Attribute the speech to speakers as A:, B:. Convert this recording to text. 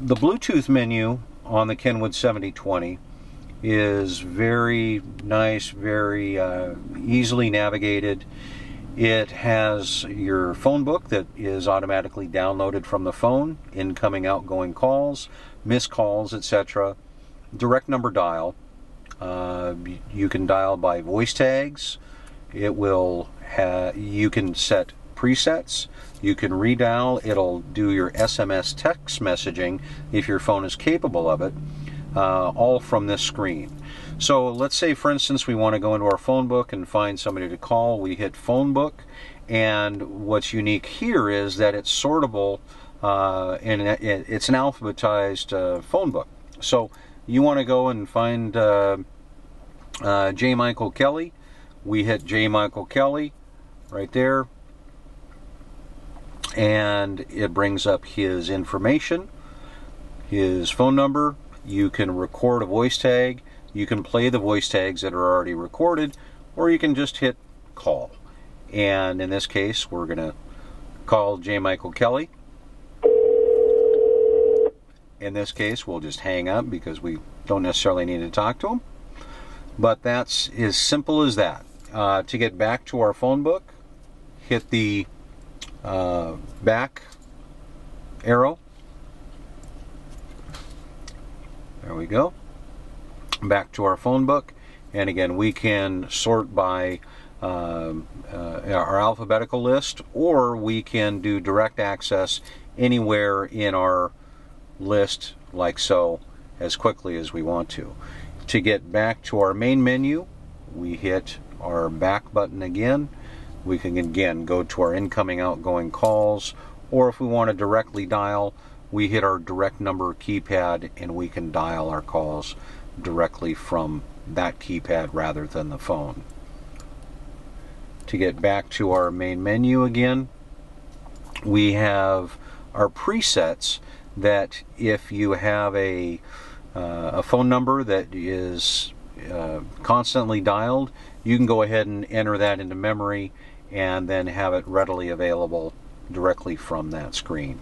A: the Bluetooth menu on the Kenwood 7020 is very nice, very uh, easily navigated. It has your phone book that is automatically downloaded from the phone, incoming, outgoing calls, missed calls, etc. Direct number dial. Uh, you can dial by voice tags. It will you can set presets. You can redial. It'll do your SMS text messaging if your phone is capable of it, uh, all from this screen. So let's say, for instance, we want to go into our phone book and find somebody to call. We hit phone book, and what's unique here is that it's sortable uh, and it's an alphabetized uh, phone book. So you want to go and find uh, uh, J. Michael Kelly. We hit J. Michael Kelly right there, and it brings up his information, his phone number. You can record a voice tag you can play the voice tags that are already recorded, or you can just hit call. And in this case, we're going to call J. Michael Kelly. In this case, we'll just hang up because we don't necessarily need to talk to him. But that's as simple as that. Uh, to get back to our phone book, hit the uh, back arrow. There we go back to our phone book. And again, we can sort by uh, uh, our alphabetical list, or we can do direct access anywhere in our list, like so, as quickly as we want to. To get back to our main menu, we hit our back button again. We can again go to our incoming, outgoing calls, or if we want to directly dial, we hit our direct number keypad and we can dial our calls directly from that keypad rather than the phone. To get back to our main menu again, we have our presets that if you have a, uh, a phone number that is uh, constantly dialed, you can go ahead and enter that into memory and then have it readily available directly from that screen.